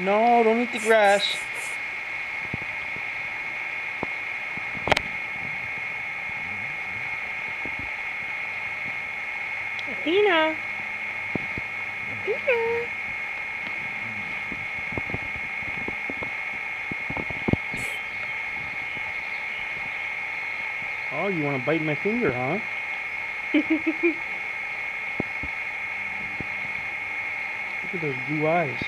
No, don't eat the grass. Athena. Athena. Oh, you want to bite my finger, huh? Look at those blue eyes.